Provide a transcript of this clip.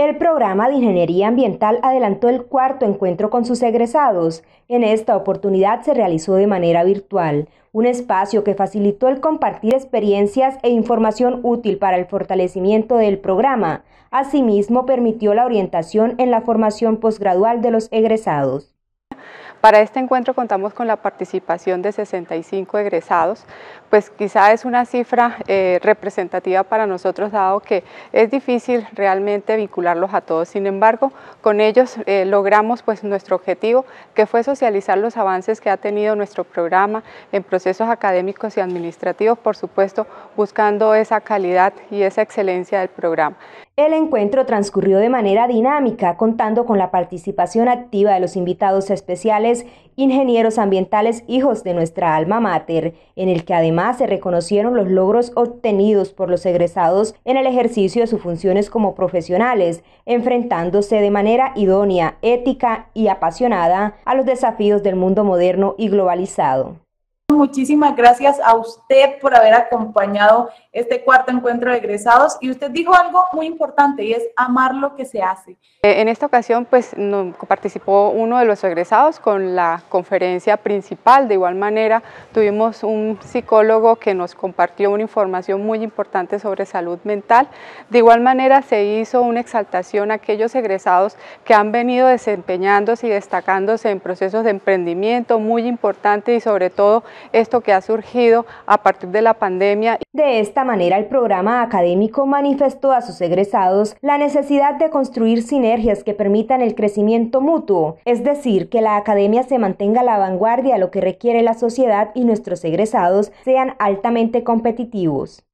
El programa de Ingeniería Ambiental adelantó el cuarto encuentro con sus egresados. En esta oportunidad se realizó de manera virtual, un espacio que facilitó el compartir experiencias e información útil para el fortalecimiento del programa. Asimismo, permitió la orientación en la formación posgradual de los egresados. Para este encuentro contamos con la participación de 65 egresados, pues quizá es una cifra eh, representativa para nosotros dado que es difícil realmente vincularlos a todos. Sin embargo, con ellos eh, logramos pues nuestro objetivo que fue socializar los avances que ha tenido nuestro programa en procesos académicos y administrativos, por supuesto buscando esa calidad y esa excelencia del programa. El encuentro transcurrió de manera dinámica, contando con la participación activa de los invitados especiales, ingenieros ambientales hijos de nuestra alma mater, en el que además se reconocieron los logros obtenidos por los egresados en el ejercicio de sus funciones como profesionales, enfrentándose de manera idónea, ética y apasionada a los desafíos del mundo moderno y globalizado. Muchísimas gracias a usted por haber acompañado este cuarto encuentro de egresados. Y usted dijo algo muy importante y es amar lo que se hace. Eh, en esta ocasión pues participó uno de los egresados con la conferencia principal, de igual manera tuvimos un psicólogo que nos compartió una información muy importante sobre salud mental, de igual manera se hizo una exaltación a aquellos egresados que han venido desempeñándose y destacándose en procesos de emprendimiento muy importante y sobre todo esto que ha surgido a partir de la pandemia. De esta manera, el programa académico manifestó a sus egresados la necesidad de construir sinergias que permitan el crecimiento mutuo, es decir, que la academia se mantenga a la vanguardia lo que requiere la sociedad y nuestros egresados sean altamente competitivos.